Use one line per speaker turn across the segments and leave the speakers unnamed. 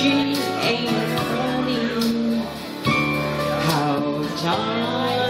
she ain't funny. How time.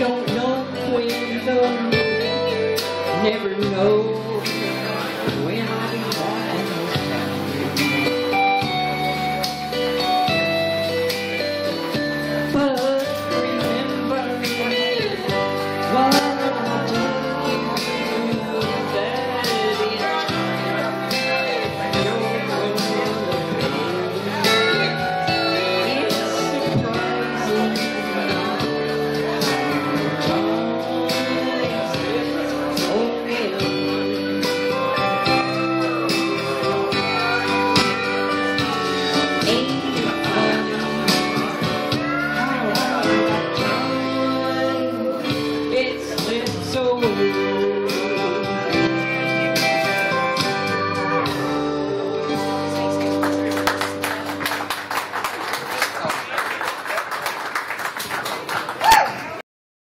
don't know when though, never know